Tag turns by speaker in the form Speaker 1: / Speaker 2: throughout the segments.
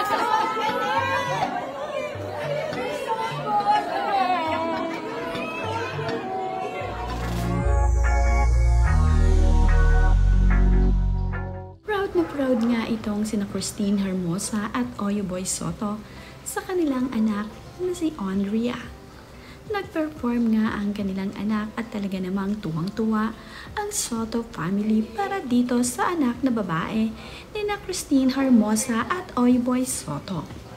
Speaker 1: Proud na proud nga itong sina Christine Hermosa at Oyo Boy Soto sa kanilang anak na si Andrea. Nag-perform nga ang kanilang anak at talaga namang tuwang-tuwa ang Soto family para dito sa anak na babae ni na Christine Hermosa at Oyo Boy Soto.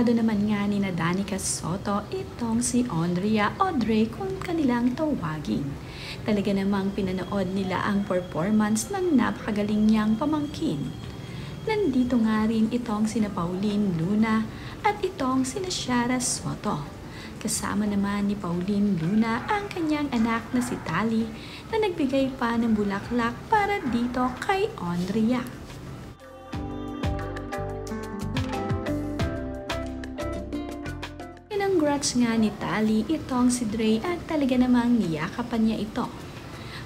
Speaker 1: Portado naman nga ni na Danica Soto itong si Andrea Audrey kung kanilang tawagin. Talaga namang pinanood nila ang performance ng napakagaling niyang pamangkin. Nandito nga rin itong sina Pauline Luna at itong sina Shara Soto. Kasama naman ni Pauline Luna ang kanyang anak na si Tali na nagbigay pa ng bulaklak para dito kay Andrea. Congrats nga ni Tali itong si Dre at talaga namang niyakapan niya ito.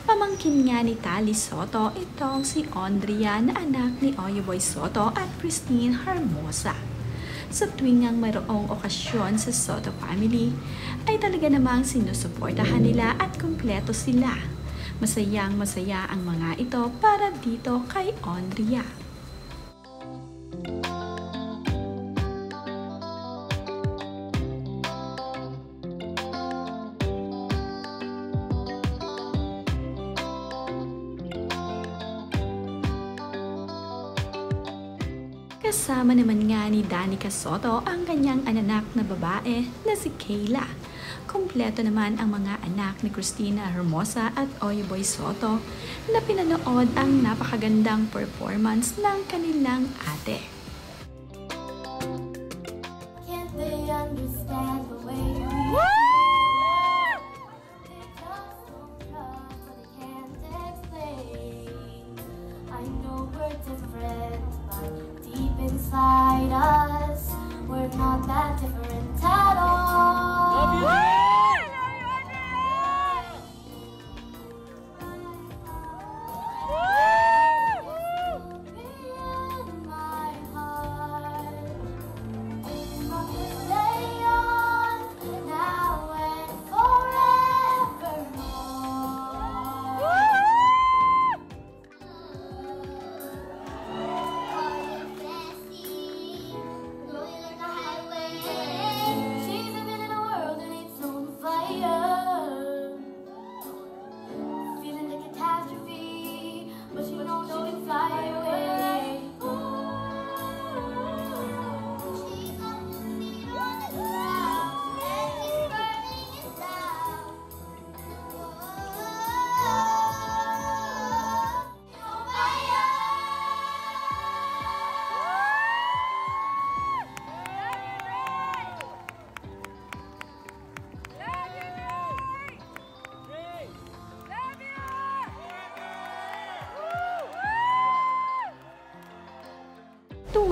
Speaker 1: Pamangkin nga ni Tali Soto itong si Andrea na anak ni Oyoboy Soto at Christine Hermosa. Sa tuwing ang mayroong okasyon sa Soto family, ay talaga namang sinusuportahan nila at kumpleto sila. Masayang masaya ang mga ito para dito kay Andrea. Kasama naman nga ni Danica Soto ang kanyang ananak na babae na si Kayla. Kompleto naman ang mga anak ni Christina Hermosa at Oyeboy Soto na pinanood ang napakagandang performance ng kanilang ate.
Speaker 2: さい。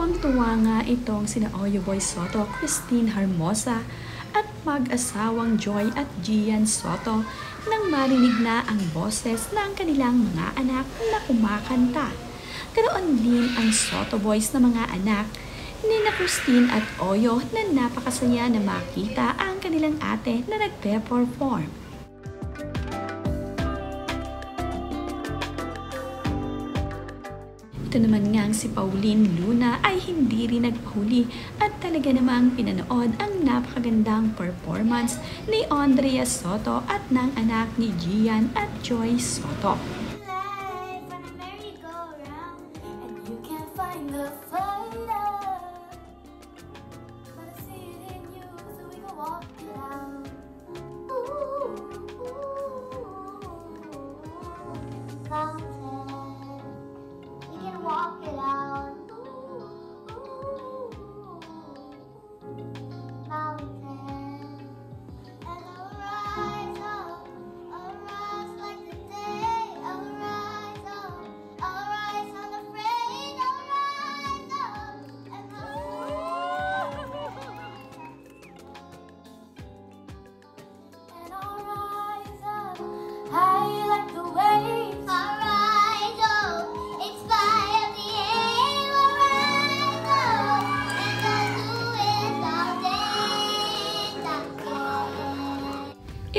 Speaker 1: Tuwang-tuwa nga itong sina Oyoboy Soto, Christine Hermosa at mag-asawang Joy at Gian Soto nang marinig na ang boses ng kanilang mga anak na kumakanta. Karoon din ang Soto Boys na mga anak ni na Christine at Oyo na napakasaya na makita ang kanilang ate na nagpe-perform. Ito naman ngang si Pauline Luna ay hindi rin nagpahuli at talaga namang pinanood ang napakagandang performance ni Andrea Soto at ng anak ni Gian at Joy Soto.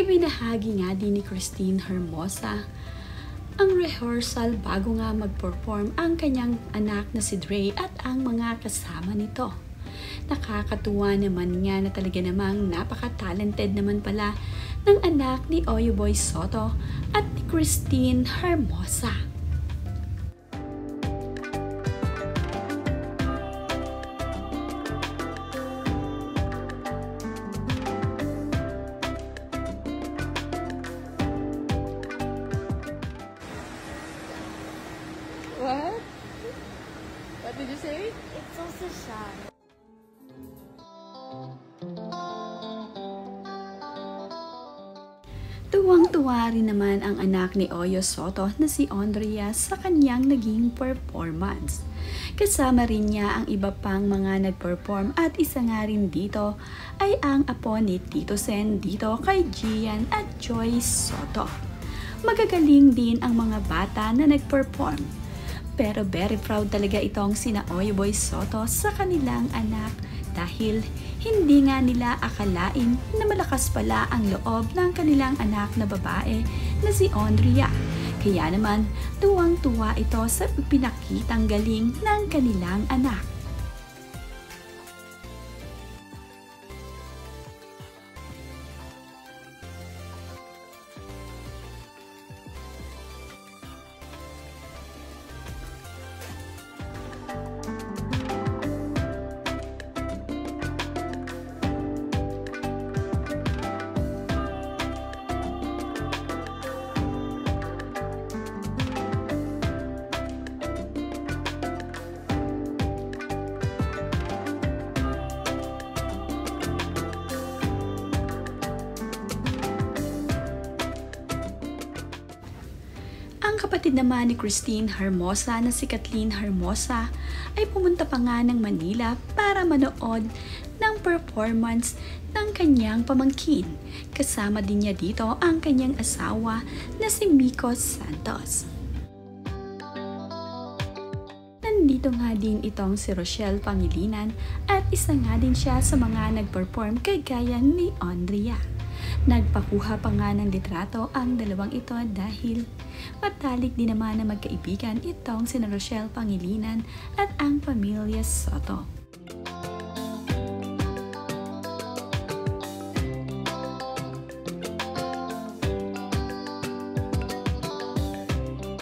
Speaker 1: Ibinahagi nga din ni Christine Hermosa ang rehearsal bago nga mag-perform ang kanyang anak na si Dre at ang mga kasama nito. Nakakatuwa naman nga na talaga namang napaka-talented naman pala ng anak ni Oyo Boy Soto at ni Christine Hermosa.
Speaker 3: Did you say?
Speaker 2: It's also shy.
Speaker 1: Tuwang-tuwa rin naman ang anak ni Oyo Soto na si Andrea sa kanyang naging performance. Kasama rin niya ang iba pang mga nag-perform at isa nga rin dito ay ang apo ni Tito Sen dito kay Gian at Joyce Soto. Magagaling din ang mga bata na nag-perform. Pero very proud talaga itong sina Oyo Boy Soto sa kanilang anak dahil hindi nga nila akalain na malakas pala ang loob ng kanilang anak na babae na si Andrea. Kaya naman, tuwang-tuwa ito sa pinakitang galing ng kanilang anak. Ang kapatid naman ni Christine Hermosa na si Kathleen Hermosa ay pumunta pa nga ng Manila para manood ng performance ng kanyang pamangkin. Kasama din niya dito ang kanyang asawa na si Miko Santos. Nandito nga din itong si Rochelle Pangilinan at isa nga din siya sa mga nag-perform kay gaya ni Andrea. Nagpakuha pa nga ng litrato ang dalawang ito dahil matalik din naman na magkaibigan itong si Rochelle Pangilinan at ang pamilya Soto.